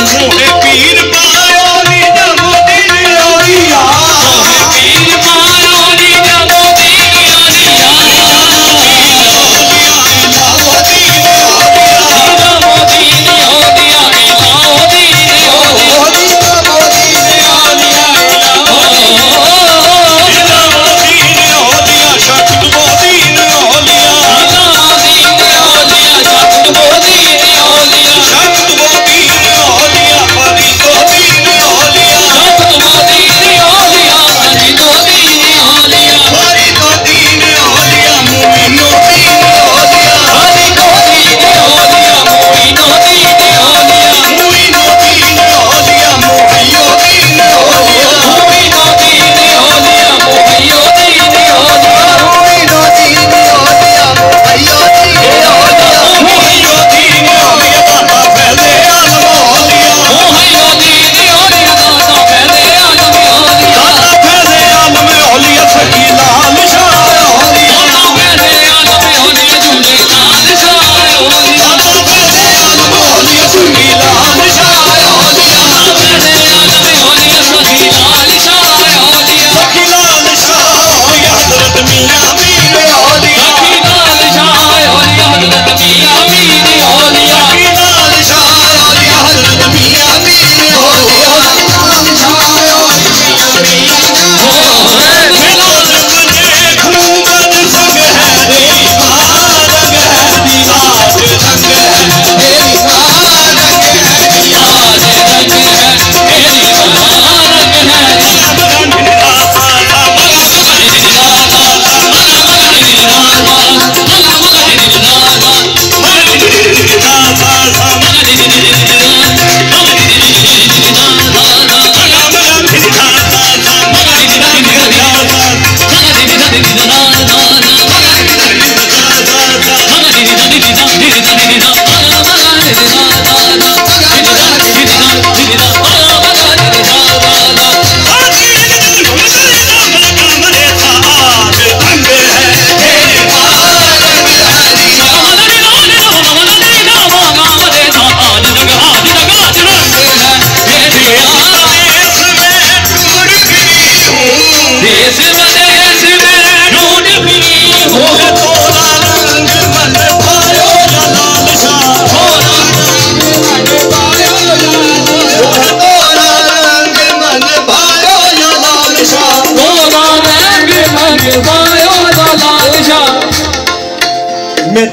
you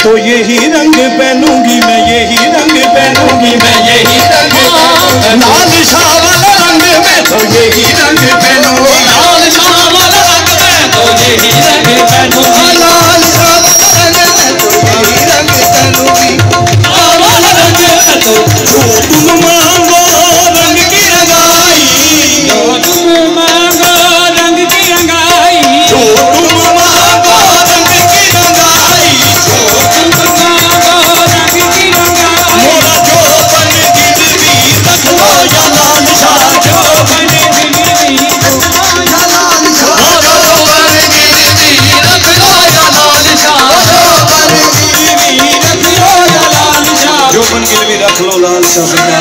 तो यही रंग पहनूँगी मैं यही रंग все же не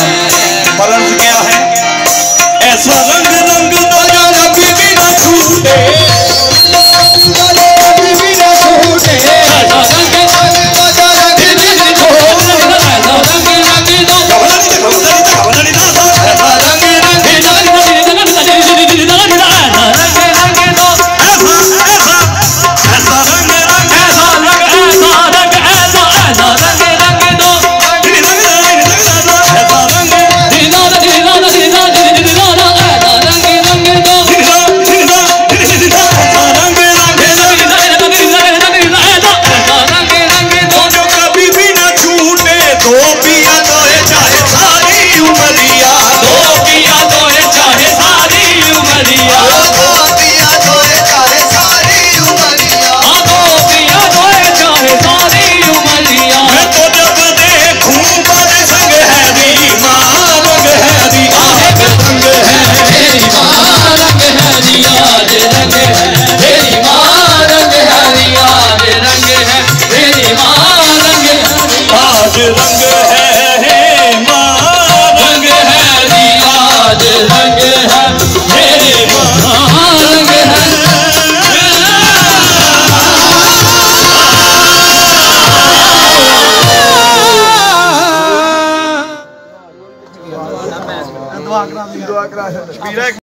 Lord